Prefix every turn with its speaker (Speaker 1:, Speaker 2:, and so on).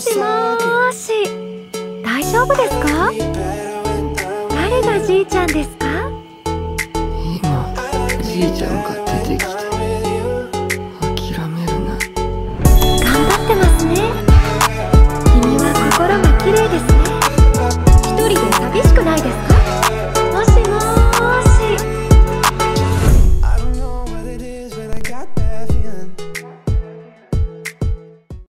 Speaker 1: しもし。大丈夫ですか？誰がじいちゃんですか？今
Speaker 2: じいちゃんが出てきて。諦めるな。
Speaker 1: 頑張ってますね。君は心が綺麗ですね。一人で寂しくないですか？もしもし。